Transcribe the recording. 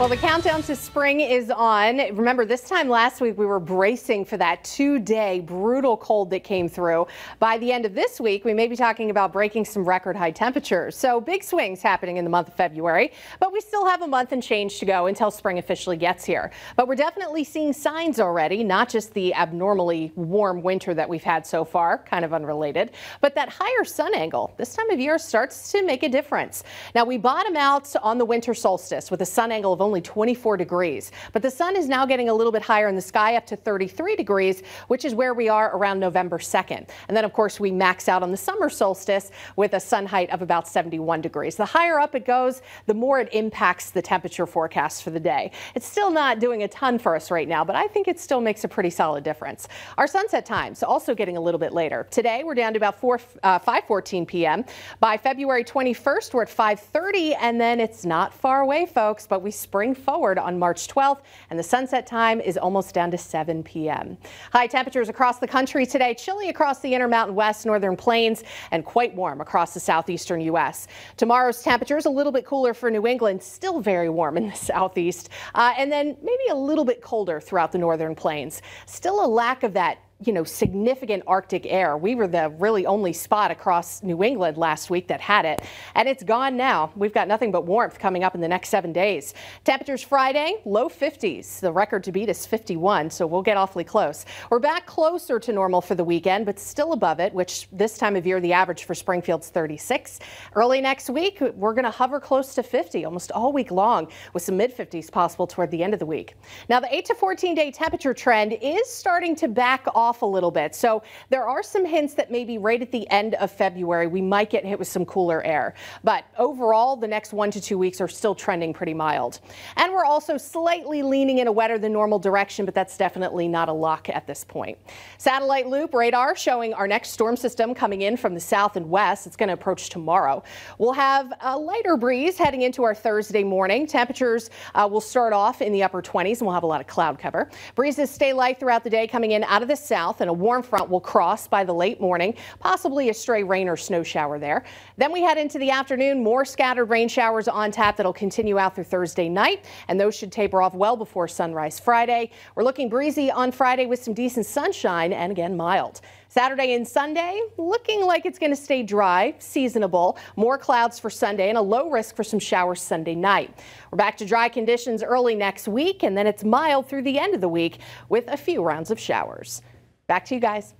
Well, the countdown to spring is on. Remember, this time last week we were bracing for that two day brutal cold that came through. By the end of this week, we may be talking about breaking some record high temperatures. So big swings happening in the month of February, but we still have a month and change to go until spring officially gets here. But we're definitely seeing signs already, not just the abnormally warm winter that we've had so far, kind of unrelated, but that higher sun angle this time of year starts to make a difference. Now, we bottom out on the winter solstice with a sun angle of only 24 degrees. But the sun is now getting a little bit higher in the sky up to 33 degrees, which is where we are around November 2nd. And then, of course, we max out on the summer solstice with a sun height of about 71 degrees. The higher up it goes, the more it impacts the temperature forecast for the day. It's still not doing a ton for us right now, but I think it still makes a pretty solid difference. Our sunset times also getting a little bit later. Today, we're down to about 4, uh, 5:14 p.m. By February 21st, we're at 5:30, and then it's not far away, folks. But we spring forward on March 12th, and the sunset time is almost down to 7 p.m. High temperatures across the country today, chilly across the Intermountain West, Northern Plains, and quite warm across the southeastern U.S. Tomorrow's temperatures a little bit cooler for New England, still very warm in the southeast, uh, and then maybe a little bit colder throughout the Northern Plains. Still a lack of that you know, significant Arctic air. We were the really only spot across New England last week that had it, and it's gone now. We've got nothing but warmth coming up in the next seven days. Temperatures Friday, low 50s. The record to beat is 51, so we'll get awfully close. We're back closer to normal for the weekend, but still above it, which this time of year, the average for Springfield's 36. Early next week, we're going to hover close to 50 almost all week long, with some mid 50s possible toward the end of the week. Now, the 8 to 14 day temperature trend is starting to back off off a little bit. So there are some hints that maybe right at the end of February, we might get hit with some cooler air. But overall, the next one to two weeks are still trending pretty mild. And we're also slightly leaning in a wetter than normal direction, but that's definitely not a lock at this point. Satellite loop radar showing our next storm system coming in from the south and west. It's going to approach tomorrow. We'll have a lighter breeze heading into our Thursday morning. Temperatures uh, will start off in the upper 20s and we'll have a lot of cloud cover. Breezes stay light throughout the day coming in out of the south south and a warm front will cross by the late morning, possibly a stray rain or snow shower there. Then we head into the afternoon, more scattered rain showers on tap that'll continue out through Thursday night, and those should taper off well before sunrise Friday. We're looking breezy on Friday with some decent sunshine and again mild. Saturday and Sunday looking like it's going to stay dry, seasonable. More clouds for Sunday and a low risk for some showers Sunday night. We're back to dry conditions early next week and then it's mild through the end of the week with a few rounds of showers. Back to you guys.